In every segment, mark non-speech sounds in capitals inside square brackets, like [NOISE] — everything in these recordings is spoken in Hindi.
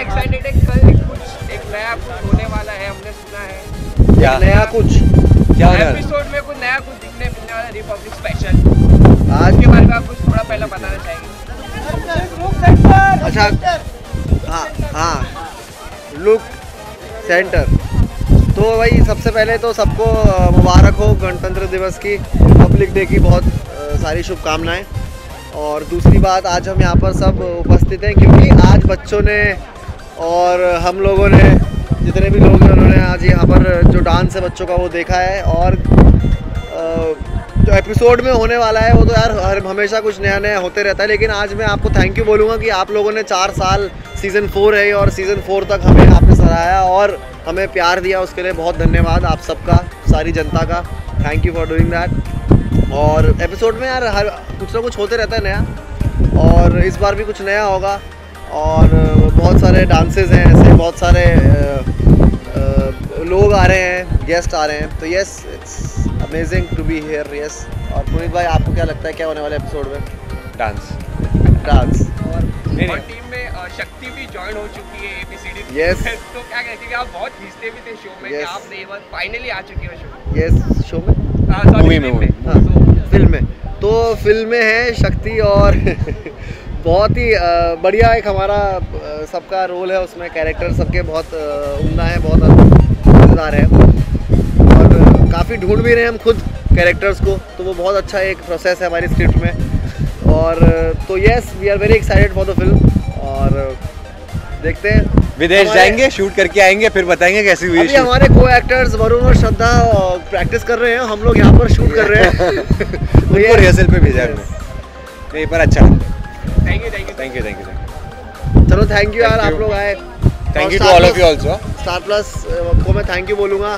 Excited है कल कुछ एक नया कुछ होने वाला है हमने सुना है। क्या? नया कुछ? क्या है? एपिसोड में कुछ नया कुछ दिखने मिलने वाला रिपब्लिक स्पेशल आज के बारे में आप कुछ थोड़ा पहले बताना चाहेंगे? अच्छा हाँ हाँ लुक सेंटर तो भाई सबसे पहले तो सबको मुबारक हो गणतंत्र दिवस की रिपब्लिक डे की बहुत सारी शुभकामनाएँ। और दूसरी बात आज हम यहाँ पर सब उपस्थित हैं क्योंकि आज बच्चों ने और हम लोगों ने, जितने भी लोग हैं, उन्होंने आज यहाँ पर जो डांस है बच्चों का, वो देखा है। और जो एपिसोड में होने वाला है, वो तो यार हर, हमेशा कुछ नया नया होते रहता है। लेकिन आज मैं आपको थैंक यू बोलूँगा कि आप लोगों ने चार साल सीज़न फोर है और सीज़न फोर तक हमें आपने सराहाया और हमें प्यार दिया। उसके लिए बहुत धन्यवाद आप सबका, सारी जनता का। Thank you for doing that और एपिसोड में यार हर, कुछ ना कुछ होते रहता है नया। और इस बार भी कुछ नया होगा। और बहुत सारे डांसेस हैं ऐसे बहुत सारे लोग आ रहे हैं गेस्ट आ रहे हैं। तो yes it's amazing to be here yes और पुनीत भाई आपको क्या लगता है क्या होने वाले एपिसोड में? डांस डांस और नहीं, और टीम में शक्ति भी ज्वाइन हो चुकी है एबीसीडी Yes. [LAUGHS] तो क्या कहते हैं कि आप बहुत खींचते भी थे शो में कि Yes. आप नहीं बस फाइनली आ चुके हो शो यस शो में? सॉरी Movie में, movie हाँ तो फ़िल्म में। तो फ़िल्म में है शक्ति और [LAUGHS] बहुत ही बढ़िया एक हमारा सबका रोल है उसमें कैरेक्टर सबके बहुत उमदा है बहुत मज़ेदार है। और काफ़ी ढूंढ भी रहे हैं हम खुद कैरेक्टर्स को तो वो बहुत अच्छा एक प्रोसेस है हमारी स्क्रिप्ट में। और तो yes we are very excited for the film और देखते हैं। विदेश जाएँगे शूट करके आएँगे फिर बताएँगे कैसी हुई अभी हमारे को एक्टर्स वरुण और श्रद्धा प्रैक्टिस कर रहे हैं हम लोग यहाँ पर शूट कर रहे हैं। तो ये रिहर्सल पे भेजा है नहीं पर अच्छा। Thank you thank you thank you thank you चलो थैंक यू यार आप लोग आए। Thank you to all of you also Star Plus को मैं थैंक यू बोलूँगा।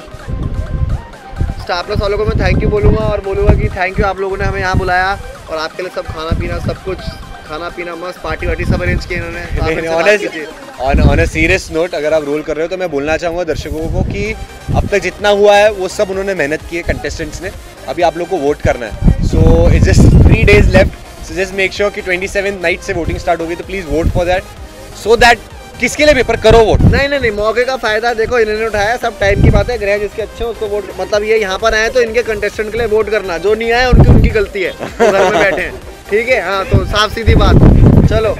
स्टार प्लस वालों को मैं थैंक यू बोलूँगा और बोलूँगा कि थैंक यू आप लोगों ने हमें यहाँ बुलाया और आपके लिए सब खाना पीना सब कुछ खाना पीना मस्त पार्टी वार्टी सब अरेंज किए इन्होंने। On on a serious note अगर आप रोल कर रहे हो तो मैं बोलना चाहूँगा दर्शकों को कि अब तक जितना हुआ है वो सब उन्होंने मेहनत की है कंटेस्टेंट्स ने। अभी आप लोग को वोट करना है। So it's just three days left so just make sure कि ट्वेंटी सेवन नाइट से वोटिंग स्टार्ट होगी तो please vote for that so that किसके लिए पेपर करो वोट नहीं नहीं नहीं, मौके का फ़ायदा देखो, इन्होंने उठाया, सब टाइम की बात है ग्रह जिसके अच्छे हैं, उसको वोट मतलब ये यहाँ पर आए तो इनके कंटेस्टेंट के लिए वोट करना। जो नहीं आए, उनकी उनकी गलती है घर में बैठे हैं। ठीक है? हाँ तो साफ़ सीधी बात। चलो